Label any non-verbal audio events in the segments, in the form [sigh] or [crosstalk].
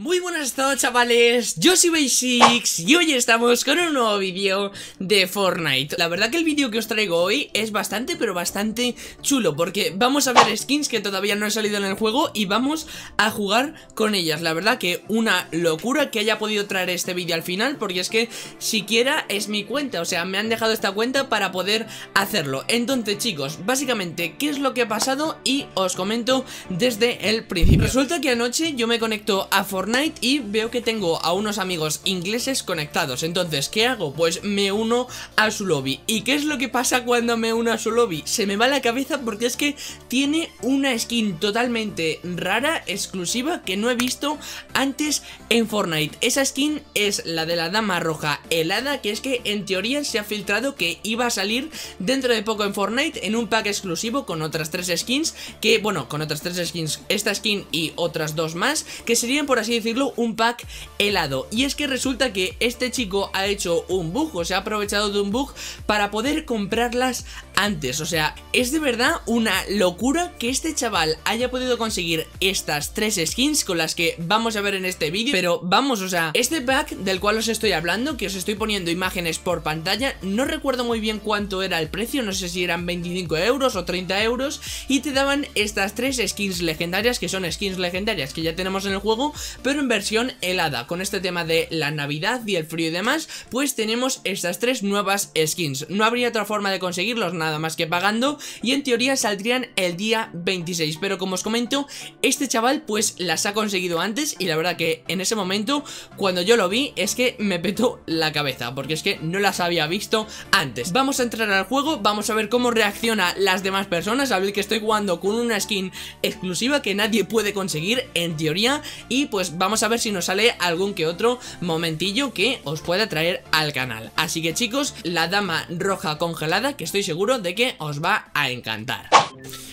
Muy buenas tardes chavales, yo soy Basics y hoy estamos con un nuevo vídeo de Fortnite. La verdad que el vídeo que os traigo hoy es bastante pero bastante chulo Porque vamos a ver skins que todavía no han salido en el juego y vamos a jugar con ellas. La verdad que una locura que haya podido traer este vídeo al final Porque es que siquiera es mi cuenta, o sea me han dejado esta cuenta para poder hacerlo. Entonces chicos, básicamente qué es lo que ha pasado y os comento desde el principio. Resulta que anoche yo me conecto a Fortnite y veo que tengo a unos amigos ingleses conectados Entonces, ¿qué hago? Pues me uno a su lobby ¿Y qué es lo que pasa cuando me uno a su lobby? Se me va la cabeza porque es que tiene una skin totalmente rara, exclusiva Que no he visto antes en Fortnite Esa skin es la de la dama roja helada Que es que en teoría se ha filtrado que iba a salir dentro de poco en Fortnite En un pack exclusivo con otras tres skins Que, bueno, con otras tres skins Esta skin y otras dos más Que serían por así decirlo, un pack helado. Y es que resulta que este chico ha hecho un bug, o se ha aprovechado de un bug para poder comprarlas antes. O sea, es de verdad una locura que este chaval haya podido conseguir estas tres skins con las que vamos a ver en este vídeo. Pero vamos, o sea, este pack del cual os estoy hablando, que os estoy poniendo imágenes por pantalla, no recuerdo muy bien cuánto era el precio, no sé si eran 25 euros o 30 euros, y te daban estas tres skins legendarias, que son skins legendarias que ya tenemos en el juego, pero en versión helada. Con este tema de la Navidad y el frío y demás, pues tenemos estas tres nuevas skins. No habría otra forma de conseguirlos nada más que pagando y en teoría saldrían el día 26. Pero como os comento, este chaval pues las ha conseguido antes y la verdad que en ese momento, cuando yo lo vi, es que me petó la cabeza, porque es que no las había visto antes. Vamos a entrar al juego, vamos a ver cómo reacciona las demás personas, a ver que estoy jugando con una skin exclusiva que nadie puede conseguir en teoría y pues vamos a ver si nos sale algún que otro momentillo que os pueda traer al canal. Así que chicos, la dama roja congelada que estoy seguro de que os va a encantar.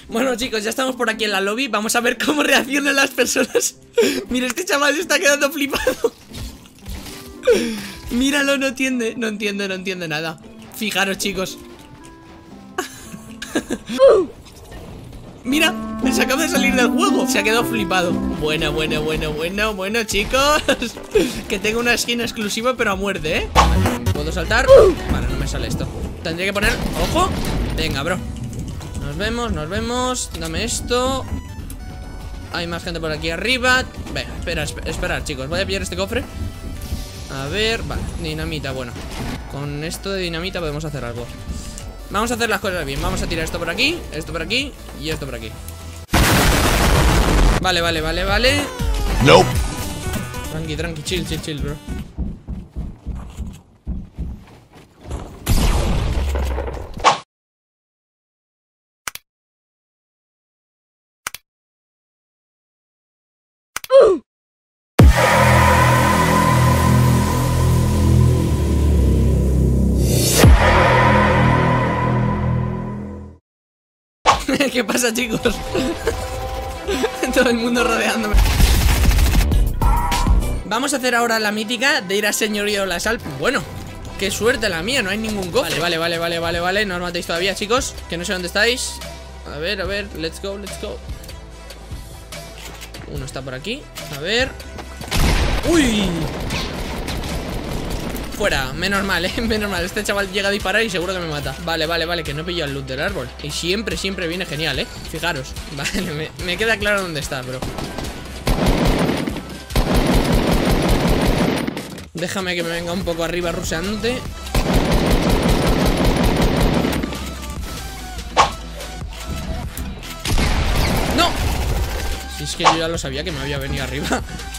Bueno chicos, ya estamos por aquí en la lobby. Vamos a ver cómo reaccionan las personas. [laughs] Mira, este chaval se está quedando flipado. [laughs] Míralo, no entiende No entiende, no entiende nada. Fijaros chicos [laughs] Mira, se acaba de salir del juego. Se ha quedado flipado. Bueno, bueno, bueno, bueno, bueno, chicos. [laughs] Que tengo una skin exclusiva pero a muerte, ¿eh? ¿Puedo saltar? Vale, no me sale esto. Tendría que poner... ¡Ojo! Venga, bro. Nos vemos, nos vemos. Dame esto. Hay más gente por aquí arriba. Venga, espera, espera, chicos. Voy a pillar este cofre. A ver, vale, dinamita, bueno. Con esto de dinamita podemos hacer algo Vamos a hacer las cosas bien. Vamos a tirar esto por aquí, esto por aquí Y esto por aquí. Vale, vale, vale, vale. No Tranqui, tranqui, chill, chill, chill, bro ¿Qué pasa, chicos? [laughs] Todo el mundo rodeándome. Vamos a hacer ahora la mítica de ir a señorío la sal. Bueno, qué suerte la mía, no hay ningún cofre. Vale, vale, vale, vale, vale. No os matéis todavía, chicos. Que no sé dónde estáis. A ver, a ver, let's go, let's go. Uno está por aquí. A ver. ¡Uy! Fuera, menos mal, eh, [laughs] menos mal. Este chaval llega a disparar y seguro que me mata. Vale, vale, vale, que no he pillado el loot del árbol. Y siempre, siempre viene genial, eh. Fijaros, [laughs] vale, me, queda claro dónde está, bro. Déjame que me venga un poco arriba ruseándote ¡No! Si es que yo ya lo sabía que me había venido arriba.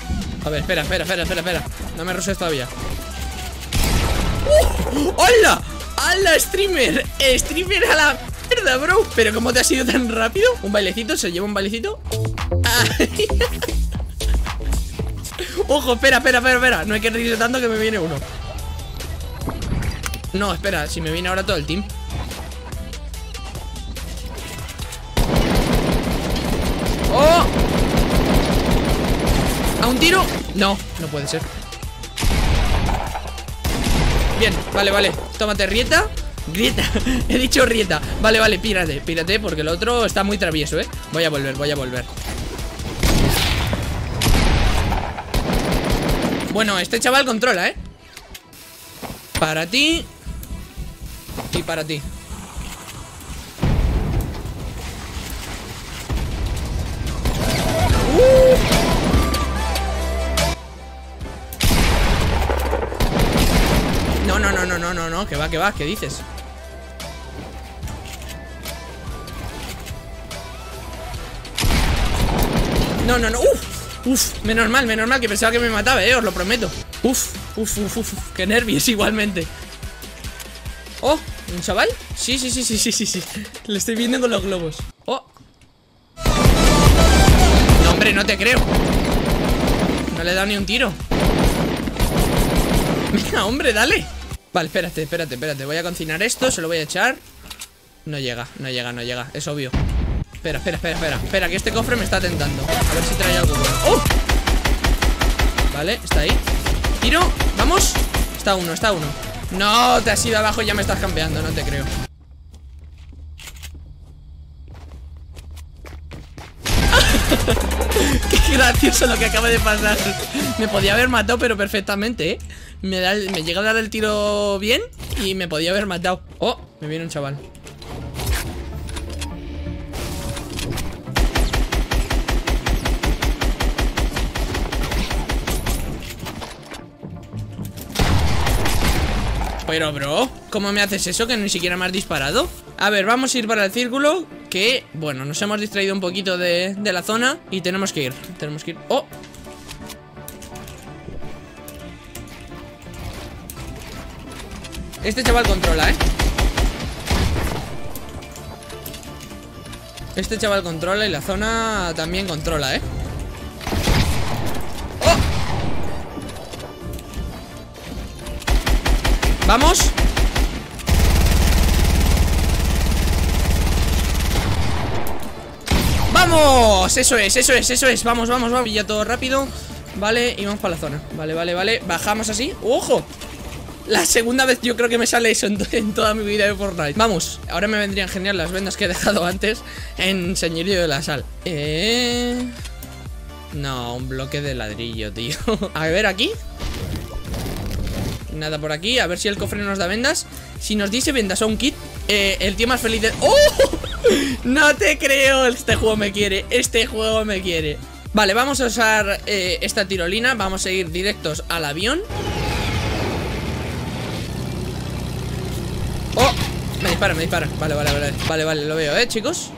[laughs] A ver, espera, espera, espera, espera, espera. No me ruses todavía ¡Uh! ¡Hola! ¡Hala, streamer! ¡Streamer a la mierda, bro! ¿Pero cómo te has ido tan rápido? ¿Un bailecito? ¿Se lleva un bailecito? [laughs] Ojo, espera, espera, espera, espera No hay que reírse tanto que me viene uno No, espera, si me viene ahora todo el team ¡Oh! ¿A un tiro? No, no puede ser Bien, vale, vale. Tómate, Rieta. Rieta, [laughs] he dicho Rieta. Vale, vale, pírate, pírate Porque el otro está muy travieso, eh Voy a volver, voy a volver. Bueno, este chaval controla, ¿eh? Para ti Y para ti No, no, no, que va, que va, ¿qué dices? No, no, no, uf, uf, menos mal, menos mal, que pensaba que me mataba, eh, os lo prometo. Uf, uf, uf, uf, qué nervios [laughs] igualmente. Oh, ¿un chaval? Sí, sí, sí, sí, sí, sí, sí. Le estoy viendo con los globos. Oh. Hombre, no te creo. No le he dado ni un tiro. [laughs] Venga, hombre, dale Vale, espérate, espérate, espérate. Voy a cocinar esto, se lo voy a echar. No llega, no llega, no llega, es obvio. Espera, espera, espera, espera. Espera, que este cofre me está tentando. A ver si trae algo bueno. ¡Oh! Vale, está ahí. Tiro, vamos. Está uno, está uno. No, te has ido abajo y ya me estás campeando, no te creo. [laughs] Qué gracioso lo que acaba de pasar. Me podía haber matado pero perfectamente, ¿eh? Me, llega a dar el tiro bien Y me podía haber matado Oh, me viene un chaval Pero, bro, ¿cómo me haces eso que ni siquiera me has disparado? A ver, vamos a ir para el círculo Que, bueno, nos hemos distraído un poquito de, de la zona Y tenemos que ir, tenemos que ir ¡Oh! Este chaval controla, ¿eh? Este chaval controla y la zona también controla, ¿eh? ¡Oh! ¡Vamos! ¡Vamos! Eso es, eso es, eso es Vamos, vamos, vamos Ya todo rápido Vale, y vamos para la zona Vale, vale, vale Bajamos así ¡Ojo! La segunda vez yo creo que me sale eso en, toda mi vida de Fortnite. Vamos, ahora me vendrían genial las vendas que he dejado antes En Señorío de la Sal. Eh... No, un bloque de ladrillo, tío. [laughs] A ver, aquí. Nada por aquí, a ver si el cofre nos da vendas. Si nos dice vendas o un kit eh, El tío más feliz de... ¡Oh! [laughs] No te creo, este juego me quiere Este juego me quiere. Vale, vamos a usar eh, esta tirolina Vamos a ir directos al avión dispara, me dispara. Vale, vale, vale. Vale, vale, lo veo, ¿eh, chicos?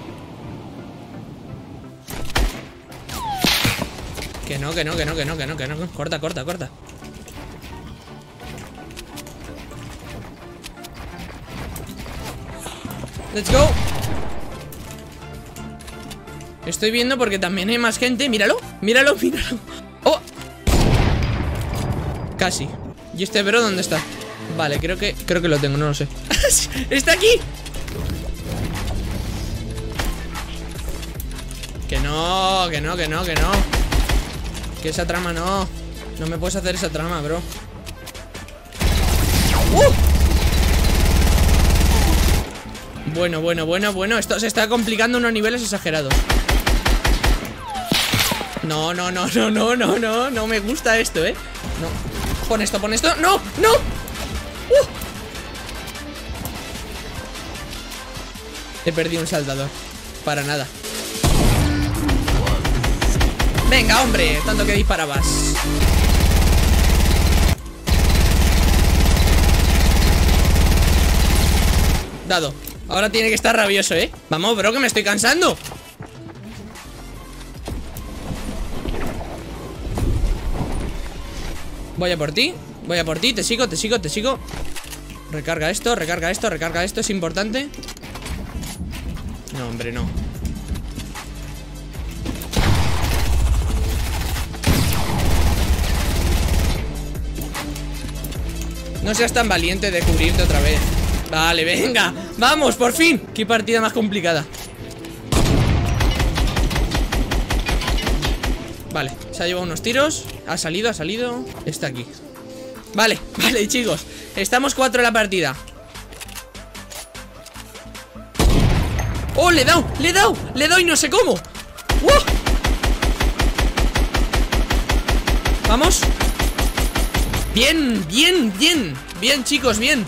Que no, que no, que no, que no, que no, que no. Corta, corta, corta. Let's go. Estoy viendo porque también hay más gente. Míralo, míralo, míralo. ¡Oh! Casi. ¿Y este bro dónde está? Vale, creo que, creo que lo tengo, no lo sé. [laughs] ¡Está aquí! Que no, que no, que no, que no. Que esa trama no. No me puedes hacer esa trama, bro. ¡Uh! Bueno, bueno, bueno, bueno. Esto se está complicando unos niveles exagerados. No, no, no, no, no, no, no. No me gusta esto, eh No. Pon esto, pon esto. ¡No! ¡No! ¡Uh! He perdido un saltador. Para nada. Venga, hombre Tanto que disparabas. Dado. Ahora tiene que estar rabioso, ¿eh? Vamos, bro, que me estoy cansando. Voy a por ti Voy a por ti, te sigo, te sigo, te sigo. Recarga esto, recarga esto, recarga esto Es importante. No, hombre, no. No seas tan valiente de cubrirte otra vez. Vale, venga Vamos, por fin. Qué partida más complicada. Vale, se ha llevado unos tiros. Ha salido, ha salido. Está aquí Vale, [laughs] vale, chicos Estamos cuatro en la partida ¡Oh, le he dado! ¡Le he dado! ¡Le he dado y no sé cómo! ¡Wow! ¡Vamos! Bien, bien, bien Bien, chicos, bien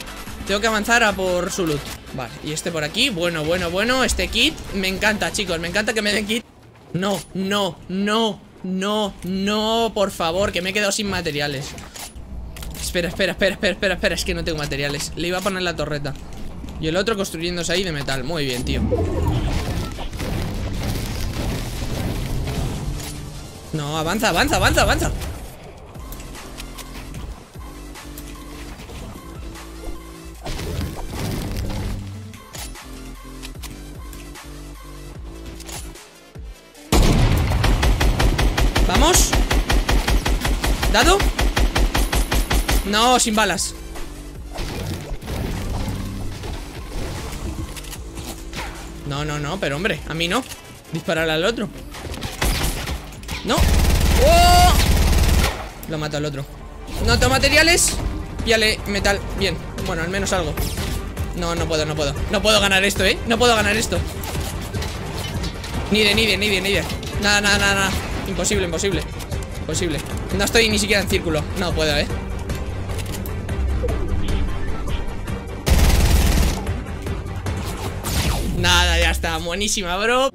Tengo que avanzar a por su loot Vale, y este por aquí, bueno, bueno, bueno Este kit, me encanta, chicos, me encanta que me den kit No, no, no No, no, por favor Que me he quedado sin materiales Espera, espera, espera, espera, espera, espera Es que no tengo materiales, le iba a poner la torreta. Y el otro construyéndose ahí de metal. Muy bien, tío. No, avanza, avanza, avanza, avanza. Vamos. ¿Dado? No, sin balas. No, no, no, pero hombre, a mí no. Disparar al otro. No. ¡Oh! Lo mata al otro. Noto materiales. Píale metal, bien. Bueno, al menos algo. No, no puedo, no puedo. No puedo ganar esto, ¿eh? No puedo ganar esto. Ni de, ni de, ni de, ni de. Nada, nada, nada, nada. Imposible, imposible. Imposible. No estoy ni siquiera en círculo. No puedo, ¿eh? Nada, ya está Buenísima, bro